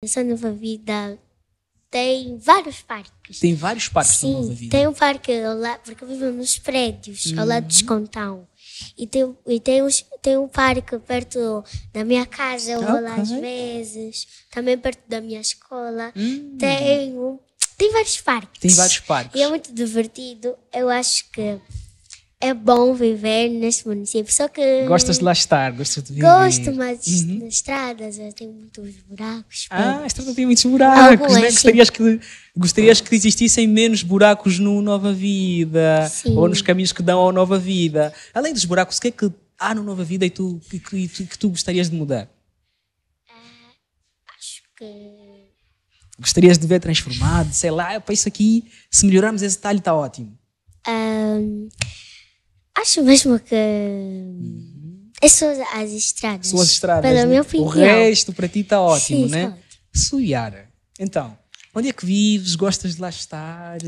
Essa nova vida tem vários parques. Tem vários parques Sim, na Nova Vida. tem um parque ao lado, porque eu vivo nos prédios, ao lado Uhum. do Escontão. E tem, e tem, uns, tem um parque perto da minha casa, eu vou lá às vezes. Também perto da minha escola. Hum. Tem, um, tem vários parques. Tem vários parques. E é muito divertido. Eu acho que é bom viver neste município. Só que. Gostas de lá estar, gostas de viver. Gosto, mas nas estradas eh, tem muitos buracos. Ah, a estrada tem muitos buracos, Algumas, né? Gostarias que, gostarias que existissem menos buracos no Nova Vida Sim. ou nos caminhos que dão ao Nova Vida. Além dos buracos, o que é que há no Nova Vida e tu, que, que, que tu gostarias de mudar? Acho que. Gostarias de ver transformado? Sei lá, para isso aqui, se melhorarmos esse detalhe, está ótimo. Ahm, acho mesmo que. É só as estradas. Suas estradas. Pela né? minha o opinião. resto para ti está ótimo, Sim, né? ótimo. Suyara, então, onde é que vives? Gostas de lá estar?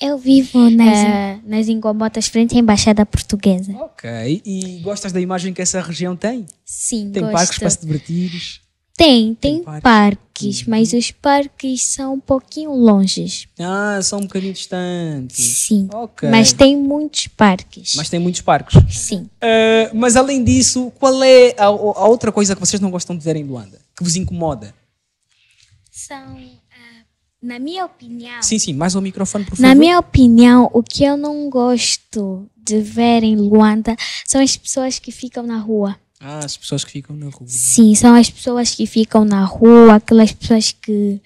Eu vivo nas, nas Ingomotas, frente à Embaixada Portuguesa. Ok. E gostas da imagem que essa região tem? Sim, Tem gosto. parques para se divertir? Tem, tem, Tem parques. parques, mas os parques são um pouquinho longes. Ah, são um bocadinho distantes. Sim. Ok. Mas tem muitos parques. Mas tem muitos parques. Sim. Ah, mas além disso, qual é a, a outra coisa que vocês não gostam de ver em Luanda? Que vos incomoda? São, ah, na minha opinião, Sim, sim, mais ao microfone, por favor. na minha opinião, o que eu não gosto de ver em Luanda são as pessoas que ficam na rua. Ah, as pessoas que ficam na rua. Sim, são as pessoas que ficam na rua, aquelas pessoas que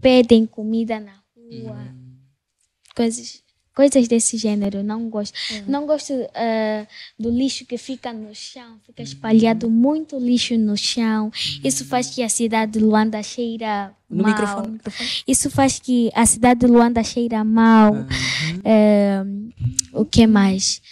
pedem comida na rua, coisas, coisas desse gênero. Não gosto. Não gosto ah, do lixo que fica no chão, fica espalhado muito lixo no chão. Isso faz que a cidade de Luanda cheira No mal. microfone, no microfone. Isso faz que a cidade de Luanda cheira mal. Eh, o que mais?